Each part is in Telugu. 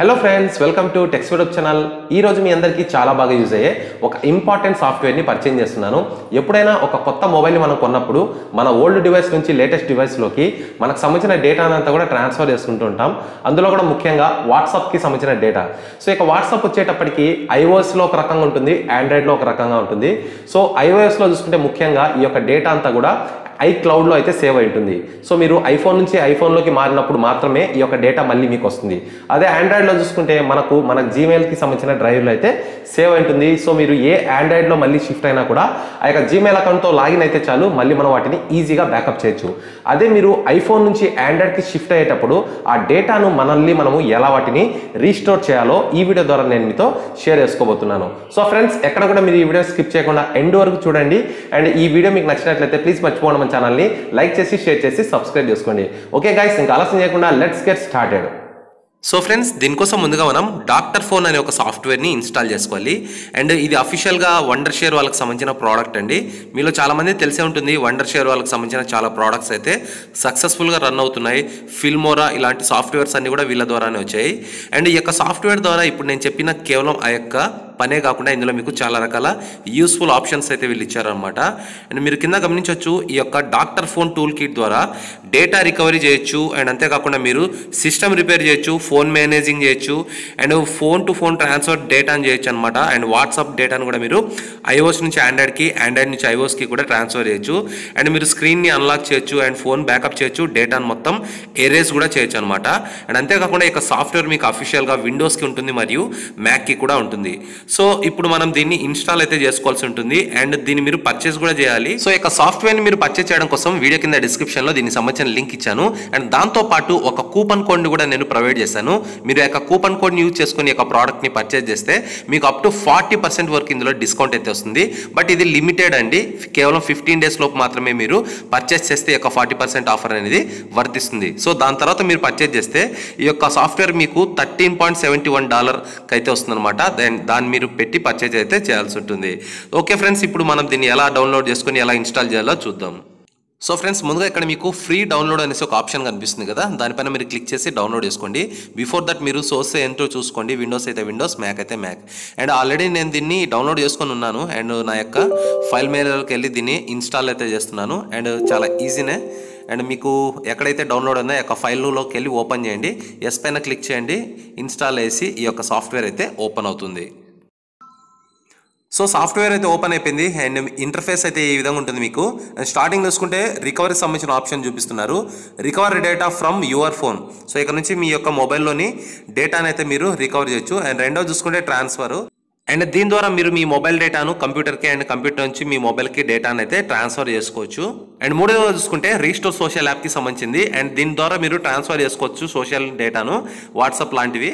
హలో ఫ్రెండ్స్ వెల్కమ్ టు టెక్స్ట్ వెడప్ ఛానల్ ఈ రోజు మీ అందరికీ చాలా బాగా యూజ్ అయ్యే ఒక ఇంపార్టెంట్ సాఫ్ట్వేర్ని పరిచయం చేస్తున్నాను. ఎప్పుడైనా ఒక కొత్త మొబైల్ని మనం కొన్నప్పుడు మన ఓల్డ్ డివైస్ నుంచి లేటెస్ట్ డివైస్లోకి మనకు సంబంధించిన డేటా అంతా కూడా ట్రాన్స్ఫర్ చేసుకుంటూ ఉంటాం. అందులో కూడా ముఖ్యంగా వాట్సాప్కి సంబంధించిన డేటా సో ఇక వాట్సాప్ వచ్చేటప్పటికి ఐఓఎస్లో ఒక రకంగా ఉంటుంది ఆండ్రాయిడ్లో ఒక రకంగా ఉంటుంది. సో ఐఓఎస్లో చూసుకుంటే ముఖ్యంగా ఈ యొక్క డేటా అంతా కూడా ఐ క్లౌడ్లో అయితే సేవ్ అయి ఉంటుంది. సో మీరు ఐఫోన్ నుంచి ఐఫోన్లోకి మారినప్పుడు మాత్రమే ఈ యొక్క డేటా మళ్ళీ మీకు వస్తుంది. అదే ఆండ్రాయిడ్లో చూసుకుంటే మనకు మన జీమెయిల్కి సంబంధించిన డ్రైవ్లో అయితే సేవ్ అయి ఉంటుంది. సో మీరు ఏ ఆండ్రాయిడ్లో మళ్ళీ షిఫ్ట్ అయినా కూడా ఆ యొక్క జీమెయిల్ అకౌంట్తో లాగిన్ అయితే చాలు. మళ్ళీ మనం వాటిని ఈజీగా బ్యాకప్ చేయొచ్చు. అదే మీరు ఐఫోన్ నుంచి ఆండ్రాయిడ్కి షిఫ్ట్ అయ్యేటప్పుడు ఆ డేటాను మనల్ని మనము ఎలా వాటిని రీస్టోర్ చేయాలో ఈ వీడియో ద్వారా నేను మీతో షేర్ చేసుకోబోతున్నాను. సో ఫ్రెండ్స్ ఎక్కడ కూడా మీరు ఈ వీడియో స్కిప్ చేయకుండా ఎండ్ వరకు చూడండి. అండ్ ఈ వీడియో మీకు నచ్చినట్లయితే ప్లీజ్ మర్చిపోవడం మన ఛానల్ని లైక్ చేసి షేర్ చేసి సబ్స్క్రైబ్ చేసుకోండి. ఓకే గైస్ ఇంకా ఆలస్యం చేయకుండా let's get started so friends దీనికోసం ముందుగా మనం డాక్టర్ ఫోన్ అనే ఒక సాఫ్ట్వేర్ని ఇన్స్టాల్ చేసుకోవాలి. అండ్ ఇది అఫీషియల్గా వండర్ షేర్ వాళ్ళకి సంబంధించిన ప్రోడక్ట్ అండి. మీలో చాలామంది తెలిసే ఉంటుంది వండర్ షేర్ వాళ్ళకి సంబంధించిన చాలా ప్రోడక్ట్స్ అయితే సక్సెస్ఫుల్గా రన్ అవుతున్నాయి. ఫిల్మోరా ఇలాంటి సాఫ్ట్వేర్స్ అన్నీ కూడా వీళ్ళ ద్వారానే వచ్చాయి. అండ్ ఈ యొక్క సాఫ్ట్వేర్ ద్వారా ఇప్పుడు నేను చెప్పిన కేవలం ఆ యొక్క పనే కాకుండా ఇందులో మీకు చాలా రకాల యూస్ఫుల్ ఆప్షన్స్ అయితే వీళ్ళు ఇచ్చారనమాట అండ్ మీరు కింద గమనించవచ్చు ఈ యొక్క డాక్టర్ ఫోన్ టూల్ కిట్ ద్వారా డేటా రికవరీ చేయొచ్చు అండ్ అంతేకాకుండా మీరు సిస్టమ్ రిపేర్ చేయొచ్చు ఫోన్ మేనేజింగ్ చేయొచ్చు and phone to phone transfer డేటాను చేయొచ్చు అనమాట అండ్ వాట్సాప్ డేటాను కూడా మీరు ఐఓఎస్ నుంచి ఆండ్రాయిడ్కి ఆండ్రాయిడ్ నుంచి ఐఓఎస్కి కూడా ట్రాన్స్ఫర్ చేయొచ్చు. అండ్ మీరు స్క్రీన్ని అన్లాక్ చేయొచ్చు అండ్ ఫోన్ బ్యాకప్ చేయొచ్చు డేటాను మొత్తం ఎరేస్ కూడా చేయొచ్చు అనమాట అండ్ అంతేకాకుండా ఈ యొక్క సాఫ్ట్వేర్ మీకు అఫీషియల్గా విండోస్కి ఉంటుంది మరియు మ్యాక్కి కూడా ఉంటుంది. సో ఇప్పుడు మనం దీన్ని ఇన్స్టాల్ అయితే చేసుకోవాల్సి ఉంటుంది. అండ్ దీన్ని మీరు పర్చేస్ కూడా చేయాలి. సో ఈ యొక్క సాఫ్ట్వేర్ని మీరు పర్చేస్ చేయడం కోసం వీడియో కింద డిస్క్రిప్షన్లో దీనికి సంబంధించిన లింక్ ఇచ్చాను. అండ్ దాంతో పాటు ఒక కూపన్ కోడ్ని కూడా నేను ప్రొవైడ్ చేశాను. మీరు యొక్క కూపన్ కోడ్ని యూజ్ చేసుకుని యొక్క ప్రోడక్ట్ని పర్చేస్ చేస్తే మీకు అప్ టు ఫార్టీ పర్సెంట్ వరకు ఇందులో డిస్కౌంట్ అయితే వస్తుంది. బట్ ఇది లిమిటెడ్ అండి. కేవలం ఫిఫ్టీన్ డేస్ లోపు మాత్రమే మీరు పర్చేస్ చేస్తే యొక్క ఫార్టీ పర్సెంట్ ఆఫర్ అనేది వర్తిస్తుంది. సో దాని తర్వాత మీరు పర్చేస్ చేస్తే ఈ యొక్క సాఫ్ట్వేర్ మీకు thirteen point seventy one dollar అయితే వస్తుందన్నమాట. దెన్ దాన్ని మీరు పెట్టి పర్చేజ్ అయితే చేయాల్సి ఉంటుంది. ఓకే ఫ్రెండ్స్ ఇప్పుడు మనం దీన్ని ఎలా డౌన్లోడ్ చేసుకొని ఎలా ఇన్స్టాల్ చేయాలో చూద్దాం. సో ఫ్రెండ్స్ ముందుగా ఇక్కడ మీకు ఫ్రీ డౌన్లోడ్ అనేసి ఒక ఆప్షన్ కనిపిస్తుంది కదా? దానిపైన మీరు క్లిక్ చేసి డౌన్లోడ్ చేసుకోండి. బిఫోర్ దట్ మీరు సోర్స్ ఏంటో చూసుకోండి. విండోస్ అయితే విండోస్ మ్యాక్ అయితే మ్యాక్ అండ్ ఆల్రెడీ నేను దీన్ని డౌన్లోడ్ చేసుకొని ఉన్నాను. అండ్ నా యొక్క ఫైల్ మేలకి వెళ్ళి దీన్ని ఇన్స్టాల్ అయితే చేస్తున్నాను. అండ్ చాలా ఈజీనే అండ్ మీకు ఎక్కడైతే డౌన్లోడ్ ఉందో యొక్క ఫైల్లోకి వెళ్ళి ఓపెన్ చేయండి. ఎస్ పైన క్లిక్ చేయండి. ఇన్స్టాల్ చేసి ఈ యొక్క సాఫ్ట్వేర్ అయితే ఓపెన్ అవుతుంది. సో సాఫ్ట్వేర్ అయితే ఓపెన్ అయిపోయింది అండ్ ఇంటర్ఫేస్ అయితే ఈ విధంగా ఉంటుంది మీకు. అండ్ స్టార్టింగ్ చూసుకుంటే రికవరీ సంబంధించిన ఆప్షన్ చూపిస్తున్నారు. Recovery data from your phone so ఇక్కడ నుంచి మీ యొక్క మొబైల్లోని డేటాని అయితే మీరు రికవర్ చేయొచ్చు. అండ్ రెండవ చూసుకుంటే ట్రాన్స్ఫర్ అండ్ దీని ద్వారా మీరు మీ మొబైల్ డేటాను కంప్యూటర్కి అండ్ కంప్యూటర్ నుంచి మీ మొబైల్కి డేటాను అయితే ట్రాన్స్ఫర్ చేసుకోవచ్చు. అండ్ మూడోది చూసుకుంటే రీస్టోర్ సోషల్ యాప్కి సంబంధించింది. అండ్ దీని ద్వారా మీరు ట్రాన్స్ఫర్ చేసుకోవచ్చు సోషల్ డేటాను వాట్సాప్ లాంటివి.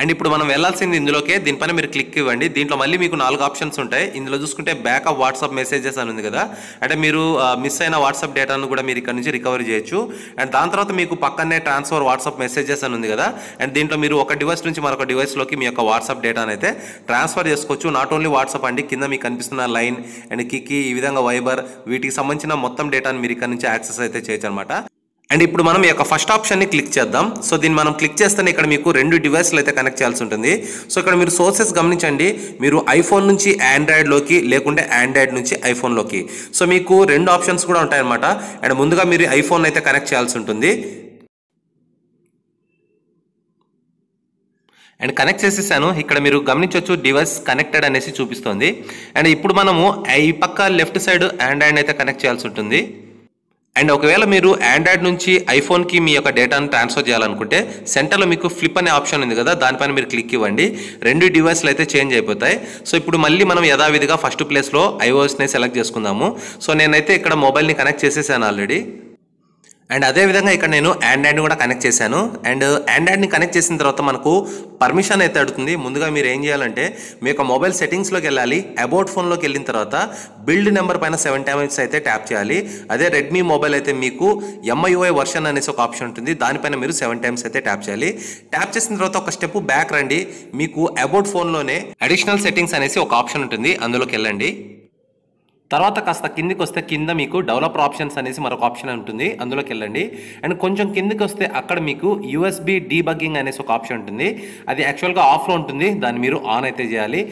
అండ్ ఇప్పుడు మనం వెళ్ళాల్సింది ఇందులోకే దీనిపైన మీరు క్లిక్ ఇవ్వండి. దీంట్లో మళ్ళీ మీకు నాలుగు ఆప్షన్స్ ఉంటాయి. ఇందులో చూసుకుంటే బ్యాకప్ వాట్సాప్ మెసేజెస్ అని ఉంది కదా. అంటే మీరు మిస్ అయిన వాట్సాప్ డేటాను కూడా మీరు ఇక్కడ నుంచి రికవరీ చేయొచ్చు. అండ్ దాని తర్వాత మీకు పక్కనే ట్రాన్స్ఫర్ వాట్సాప్ మెసేజెస్ అని ఉంది కదా. అండ్ దీంట్లో మీరు ఒక డివైస్ నుంచి మరొక డివైస్లోకి మీ యొక్క వాట్సాప్ డేటాను అయితే ట్రాన్స్ఫర్ చేసుకోవచ్చు. నాట్ ఓన్లీ వాట్సాప్ అండి కింద మీకు కనిపిస్తున్న లైన్ అండ్ కికి ఈ విధంగా వైబర్ వీటికి సంబంధించిన మొత్తం డేటాను మీరు ఇక్కడ నుంచి యాక్సెస్ అయితే చేయొచ్చు అనమాట అండ్ ఇప్పుడు మనం ఈ యొక్క ఫస్ట్ ఆప్షన్ని క్లిక్ చేద్దాం. సో దీన్ని మనం క్లిక్ చేస్తేనే ఇక్కడ మీకు రెండు డివైస్లు అయితే కనెక్ట్ చేయాల్సి ఉంటుంది. సో ఇక్కడ మీరు సోర్సెస్ గమనించండి. మీరు ఐఫోన్ నుంచి ఆండ్రాయిడ్లోకి లేకుంటే ఆండ్రాయిడ్ నుంచి ఐఫోన్లోకి సో మీకు రెండు ఆప్షన్స్ కూడా ఉంటాయన్నమాట. అండ్ ముందుగా మీరు ఐఫోన్ అయితే కనెక్ట్ చేయాల్సి ఉంటుంది. అండ్ కనెక్ట్ చేసేసాను. ఇక్కడ మీరు గమనించవచ్చు డివైస్ కనెక్టెడ్ అనేసి చూపిస్తుంది. అండ్ ఇప్పుడు మనము ఈ పక్క లెఫ్ట్ సైడ్ ఆండ్రాయిడ్ అయితే కనెక్ట్ చేయాల్సి ఉంటుంది. అండ్ ఒకవేళ మీరు ఆండ్రాయిడ్ నుంచి ఐఫోన్కి మీ యొక్క డేటాను ట్రాన్స్ఫర్ చేయాలనుకుంటే సెంటర్లో మీకు ఫ్లిప్ అనే ఆప్షన్ ఉంది కదా దానిపైన మీరు క్లిక్ ఇవ్వండి. రెండు డివైస్లు అయితే చేంజ్ అయిపోతాయి. సో ఇప్పుడు మళ్ళీ మనం యథావిధిగా ఫస్ట్ ప్లేస్లో ఐఓఎస్ని సెలెక్ట్ చేసుకుందాము. సో నేనైతే ఇక్కడ మొబైల్ని కనెక్ట్ చేసేసాను ఆల్రెడీ అండ్ అదేవిధంగా ఇక్కడ నేను ఆండ్రాయిడ్ని కూడా కనెక్ట్ చేశాను. అండ్ ఆండ్రాయిడ్ని కనెక్ట్ చేసిన తర్వాత మనకు పర్మిషన్ అయితే అడుగుతుంది. ముందుగా మీరు ఏం చేయాలంటే మీ యొక్క మొబైల్ సెట్టింగ్స్లోకి వెళ్ళాలి. అబౌట్ ఫోన్లోకి వెళ్ళిన తర్వాత బిల్డ్ నెంబర్ పైన సెవెన్ టైమ్స్ అయితే ట్యాప్ చేయాలి. అదే రెడ్మీ మొబైల్ అయితే మీకు ఎంఐఓఐ వర్షన్ అనేసి ఒక ఆప్షన్ ఉంటుంది. దానిపైన మీరు సెవెన్ టైమ్స్ అయితే ట్యాప్ చేయాలి. ట్యాప్ చేసిన తర్వాత ఒక స్టెప్ బ్యాక్ రండి. మీకు అబౌట్ ఫోన్లోనే అడిషనల్ సెట్టింగ్స్ అనేసి ఒక ఆప్షన్ ఉంటుంది. అందులోకి వెళ్ళండి. తర్వాత కాస్త కిందికి వస్తే కింద మీకు డెవలపర్ ఆప్షన్స్ అనేసి మరొక ఆప్షన్ ఉంటుంది. అందులోకి వెళ్ళండి. అండ్ కొంచెం కిందికి వస్తే అక్కడ మీకు యూఎస్బి డీబగ్గింగ్ అనేసి ఒక ఆప్షన్ ఉంటుంది. అది యాక్చువల్గా ఆఫ్లో ఉంటుంది. దాన్ని మీరు ఆన్ అయితే చేయాలి.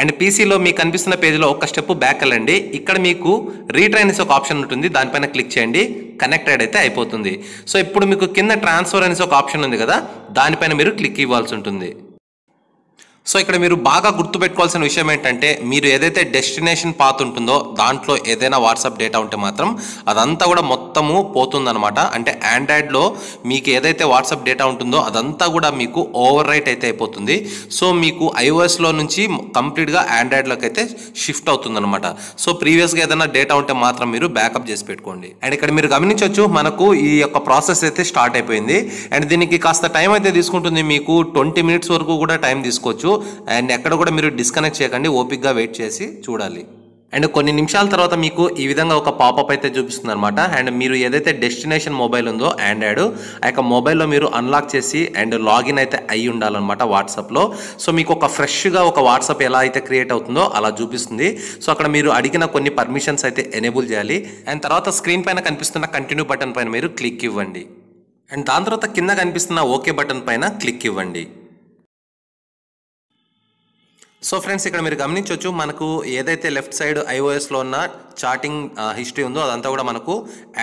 అండ్ పీసీలో మీకు కనిపిస్తున్న పేజ్లో ఒక స్టెప్ బ్యాక్ వెళ్ళండి. ఇక్కడ మీకు రీట్రైన్ అనేసి ఒక ఆప్షన్ ఉంటుంది. దానిపైన క్లిక్ చేయండి. కనెక్టెడ్ అయితే అయిపోతుంది. సో ఇప్పుడు మీకు కింద ట్రాన్స్ఫర్ అనేసి ఒక ఆప్షన్ ఉంది కదా దానిపైన మీరు క్లిక్ ఇవ్వాల్సి ఉంటుంది. సో ఇక్కడ మీరు బాగా గుర్తుపెట్టుకోవాల్సిన విషయం ఏంటంటే మీరు ఏదైతే డెస్టినేషన్ పాత్ ఉంటుందో దాంట్లో ఏదైనా వాట్సాప్ డేటా ఉంటే మాత్రం అదంతా కూడా మొత్తము పోతుందనమాట అంటే ఆండ్రాయిడ్లో మీకు ఏదైతే వాట్సాప్ డేటా ఉంటుందో అదంతా కూడా మీకు ఓవర్ రైట్ అయితే అయిపోతుంది. సో మీకు ఐఓఎస్లో నుంచి కంప్లీట్గా ఆండ్రాయిడ్లోకి అయితే షిఫ్ట్ అవుతుందనమాట సో ప్రీవియస్గా ఏదైనా డేటా ఉంటే మాత్రం మీరు బ్యాకప్ చేసి పెట్టుకోండి. అండ్ ఇక్కడ మీరు గమనించవచ్చు మనకు ఈ యొక్క ప్రాసెస్ అయితే స్టార్ట్ అయిపోయింది. అండ్ దీనికి కాస్త టైం అయితే తీసుకుంటుంది మీకు ట్వంటీ మినిట్స్ వరకు కూడా టైం తీసుకోవచ్చు. అండ్ ఎక్కడ కూడా మీరు డిస్కనెక్ట్ చేయకండి ఓపిక్గా వెయిట్ చేసి చూడాలి. అండ్ కొన్ని నిమిషాల తర్వాత మీకు ఈ విధంగా ఒక పాపప్ అయితే చూపిస్తుంది అనమాట అండ్ మీరు ఏదైతే డెస్టినేషన్ మొబైల్ ఉందో ఆండ్రాయిడ్ ఆ యొక్క మొబైల్లో మీరు అన్లాక్ చేసి అండ్ లాగిన్ అయితే అయి ఉండాలన్నమాట వాట్సాప్లో. సో మీకు ఒక ఫ్రెష్గా ఒక వాట్సాప్ ఎలా అయితే క్రియేట్ అవుతుందో అలా చూపిస్తుంది. సో అక్కడ మీరు అడిగిన కొన్ని పర్మిషన్స్ అయితే ఎనేబుల్ చేయాలి. అండ్ తర్వాత స్క్రీన్ పైన కనిపిస్తున్న కంటిన్యూ బటన్ పైన మీరు క్లిక్ ఇవ్వండి. అండ్ దాని తర్వాత కింద కనిపిస్తున్న ఓకే బటన్ పైన క్లిక్ ఇవ్వండి. సో ఫ్రెండ్స్ ఇక్కడ మీరు గమనించవచ్చు మనకు ఏదైతే లెఫ్ట్ సైడ్ ఐఓఎస్లో ఉన్న చాటింగ్ హిస్టరీ ఉందో అదంతా కూడా మనకు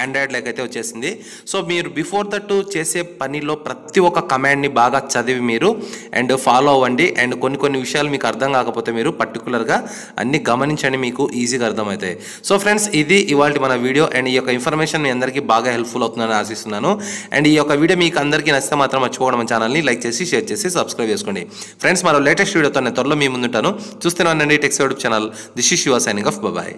ఆండ్రాయిడ్ లెక్క అయితే వచ్చేసింది. సో మీరు బిఫోర్ దట్ చేసే పనిలో ప్రతి ఒక్క కమాండ్ని బాగా చదివి మీరు అండ్ ఫాలో అవ్వండి. అండ్ కొన్ని కొన్ని విషయాలు మీకు అర్థం కాకపోతే మీరు పర్టికులర్గా అన్ని గమనించండి మీకు ఈజీగా అర్థమవుతాయి. సో ఫ్రెండ్స్ ఇది ఇవాళ మన వీడియో అండ్ ఈ యొక్క ఇన్ఫర్మేషన్ మీ అందరికీ బాగా హెల్ప్ఫుల్ అవుతుందని ఆశిస్తున్నాను. అండ్ ఈ యొక్క వీడియో మీకు అందరికీ నచ్చితే మాత్రం మర్చిపోవడం ఛానల్ని లైక్ చేసి షేర్ చేసి సబ్స్క్రైబ్ చేసుకోండి. ఫ్రెండ్స్ మరో లేటెస్ట్ వీడియోతో నేను త్వరలో మీ ముందు ముందుంటాను చూస్తూనే ఉండండి tax YouTube channel. This is your signing off bye